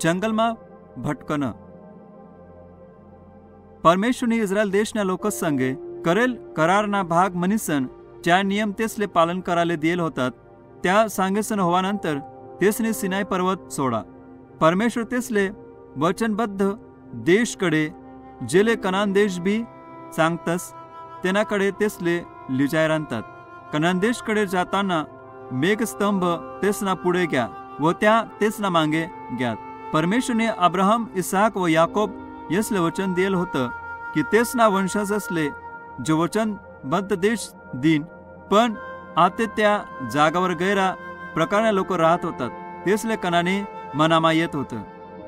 જંગલમાં ભટકન પરમેશ્વરની ઇઝરાયલ દેશના લોકો સંગે કરેલ કરારના भाग मनीसन ज्या नियम तेसले पालन करायला दिले होतात त्या सांगेसन होवानंतर तेसने सिनाई पर्वत सोडा परमेश्वर तेसले वचनबद्ध देशकडे जेले कनान देश बी सांगतस तेनाकडे तेसले लिजाय रांधतात कनान देशकडे जाताना मेघस्तंभ तेसना पुढे घ्या व त्या तेसना मागे घ्यात परमेश्वरने अब्राहम इसाक व याकोब यसले वचन दिल होतं की तेसना वंशज असले जे वचनबद्ध देश दिन पण आता त्या जागावर गैरा प्रकारने लोक राहत होतात तेसले कनानी मनामा येत होतं.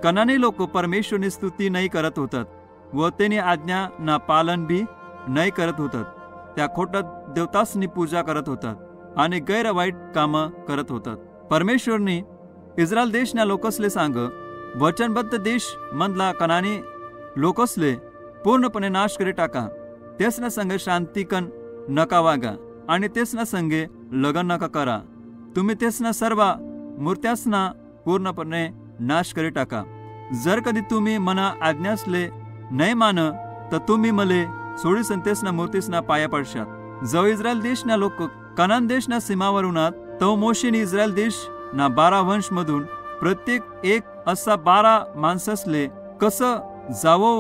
कनानी लोक परमेश्वरनी स्तुती नाही करत होतात व त्यांनी आज्ञा ना पालन बी नाही करत होतात. त्या खोट्या देवतासनी पूजा करत होतात आणि गैर वाईट कामं करत होतात. परमेश्वरनी इस्रायल देशना लोकसले सांग वचनबद्ध देश मधला कनानी लोकसले पूर्णपणे नाश करी टाका. तेसना संगे शांतिकन नका वागा आणि तेसना संगे लगन नका करा. तुम्ही तेसना सर्व मूर्त्यासना पूर्णपणे नाश करी टाका. जर कधी तुम्ही मना आज्ञासले नाही मान तर तुम्ही मले सोळी संतेसना मूर्तीसना पाया पडशात. जव इस्रायल देशना लोक कनान देशना सीमावरूनात तो मोशीन इस्रायल देश ना बारा वंश मधून प्रत्येक एक असा बारा माणससले कसं जावो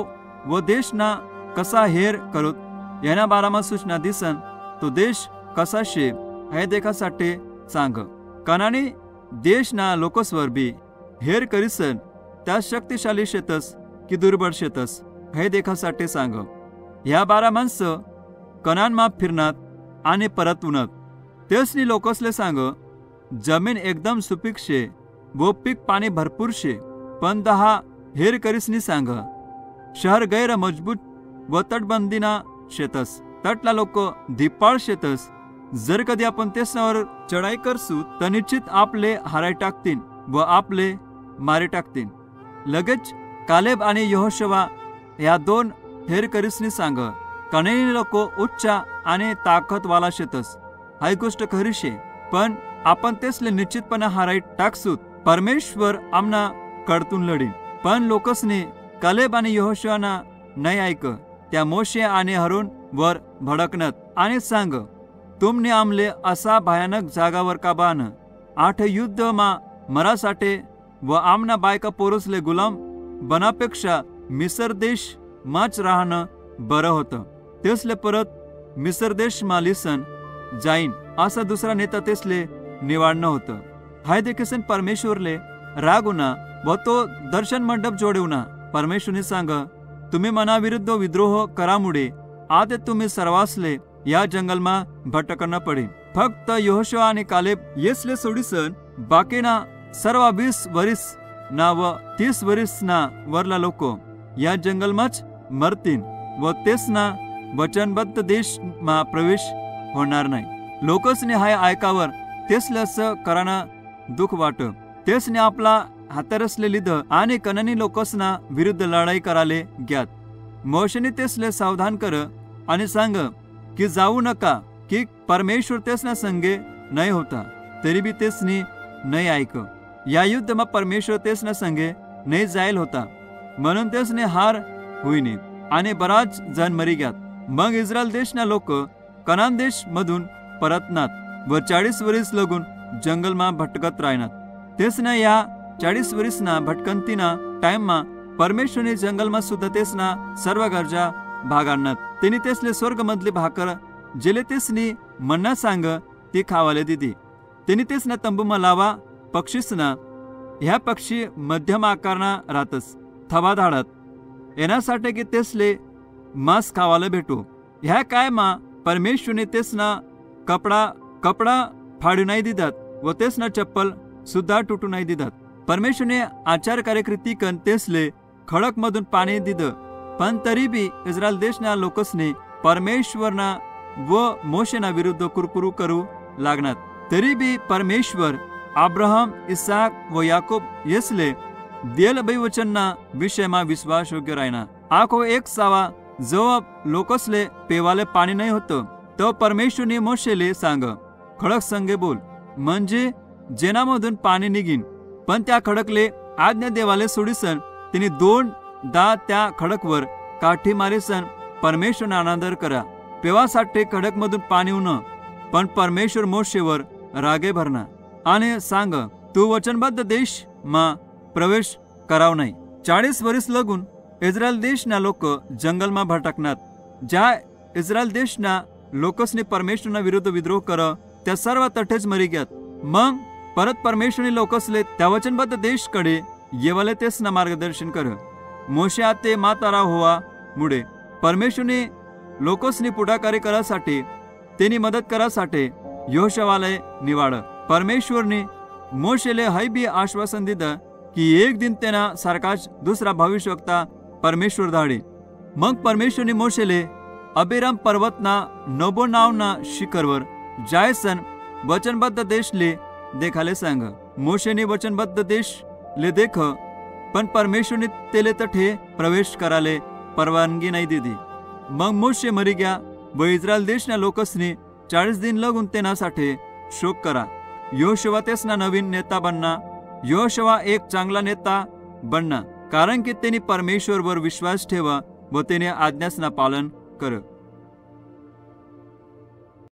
व देश ना कसा हेर करोत याना बारामा सूचना दिसन तो देश कसा शे हे देखासाठी सांग. कनानी देश ना लोकस्वर बी हेर करीसन त्या शक्तिशाली शेतस की दुर्बळ शेतस हे देखासाठी सांग. ह्या बारा माणसं कनान माप फिरनात आणि परत उनत तेसनी लोकसले सांग जमीन एकदम सुपीक शे व पीक पाणी भरपूर शे पण दहा हेर करीसनी सांग. शहर गैर मजबूत व तटबंदीना शेतस तटला लोक धिपाळ शेतस. जर कधी आपण तेसनावर चढाई करसू तर निश्चित आपले हाराय टाकतीन व आपले मारे टाकतीन. लगेच कालेब आणि यहोशवा या दोन हेर करीसनी सांग. कणेनी लोक उच्च आणि ताकदवाला शेतस. हाय गोष्ट खरी शे पण आपण तेसले निश्चितपणे हाराई टाकसूत. परमेश्वर आमना कडतून लढीन. पण लोकसने कलेब आणि यहोशवाना नाही ऐक. त्या मोशे आणि हरून वर भडकनत आणि सांग तुमने आमले असा भयानक जागावर का बान आठ युद्ध मा मरासाठे व आमना बायका पोरसले गुलाम बनापेक्षा मिसर देश माच राहणं बरं होतं. तेसले परत मिसर देश मा लिसन जाईन. असा दुसरा नेता तेसले निवाडणं होतं. हाय देखील परमेश्वरले रागुना व तो दर्शन मंडप जोडवना परमेश्वरने सांग तुम्ही मनाविरुद्ध विद्रोह करामुळे आते तुम्ही सर्वासले या जंगलमा भटकन पडेल फक्त यहोशवा आणि कालेब येसले सोडीसन बाकीना सर्व वीस वरीस ना व तीस वरीस ना वरला लोक या जंगलमाच मरतीन व तेसना वचनबद्ध देश मा प्रवेश होणार नाही. लोकसने हाय ऐकावर तेसलस असं कराना दुःख वाट. तेसने आपला हातारसले लिध आणि कननी लोकसना विरुद्ध लढाई कराले ग्यात मोशनी तेसले सावधान कर आणि सांग की जाऊ नका की परमेश्वर तेसना संगे नाही होता तरी बी तेसनी नाही ऐक. या युद्धमा परमेश्वर तेसना संगे नाही जाईल होता म्हणून तेसने हार होईने आणि बराच जण मरी ग्यात. मग इस्रायल देशना लोक कनान देश मधून परतनात व चाळीस वरीस लगून जंगलमा भटकत राहनात तेसना या चाळीस वरीसना भटकंतीना टाइममा परमेश्वरने जंगलमा सुद्धा तेसना सर्व गरजा भागाडनात त्यांनी तेसले स्वर्गमधली भाकर जेले तेसनी मन्ना सांग ती खावाले दिदी. त्यांनी तेसना तंबूमा लावा पक्षीसना ह्या पक्षी मध्यम आकारना राहतस थवा धाडत. येण्यासाठी की तेसले मांस खावाला भेटू. ह्या काय मा परमेश्वरने तेसना कपडा कपडा फाडू नाही दिदात. व तेसना चप्पल सुद्धा तुटू नाही दिदात. परमेश्वरने आचार कार्यकृती कन तेसले खडक मधून पाणी दिद. पण तरी बी इस्रायल देशना लोकसने परमेश्वरना व मोशेना विरुद्ध कुरकुरू करू लागणार तरी बी परमेश्वर अब्राहम इसाक व याकोब येसले देल वचनना विषयमा विश्वास योग्य राहिना आखो एक सावा जो लोकसले पेवाले पाणी नाही होतं तो परमेश्वरने मोशेले सांग खडक संगे बोल. म्हणजे जेनामधून पाणी निघीन. पण त्या खडकले आज्ञा देवाले सोडीसन तिने दोन दा त्या खडकवर काठी मारीसन परमेश्वर नानादर करा. पेवासाठी खडकमधून पाणी उन पण परमेश्वर मोशेवर रागे भरणा आणि सांग तू वचनबद्ध देश मा प्रवेश कराव नाही चाळीस वर्ष लगून इस्रायल देशना लोक जंगलमा भटकणार ज्या इस्रायल देशना लोकसने परमेश्वरना विरुद्ध विद्रोह कर त्या सर्व तठेच मरी घ्यात मग परत परमेश्वरी लोकसले त्या वचनबद्ध देशकडे येवाले तेच ना मार्गदर्शन कर. मोशे आते मातारा होवा मुळे परमेश्वरने लोकसनी पुढाकारी करासाठी त्यांनी मदत करासाठी योशवालय निवाड. परमेश्वरने मोशेले हैबी आश्वासन दिलं की एक दिन त्यांना सारखाच दुसरा भविष्यवक्ता परमेश्वर धाडे. मग परमेश्वरने मोशेले अभिराम पर्वतना नबो नावना शिखरवर जायसन वचनबद्ध देशले देखाले सांग. मोशेने वचनबद्ध देश ले देख पण परमेश्वरने तेले तठे प्रवेश कराले परवानगी नाही दिली. मग मोशे मरी गया व इस्रायल देशना लोकसनी चाळीस दिन लगून तेनासाठी शोक करा. योशवा तेसना नवीन नेता बनना. योशवा एक चांगला नेता बनना कारण की त्यांनी परमेश्वरवर विश्वास ठेवा व त्याने आज्ञासना पालन कर.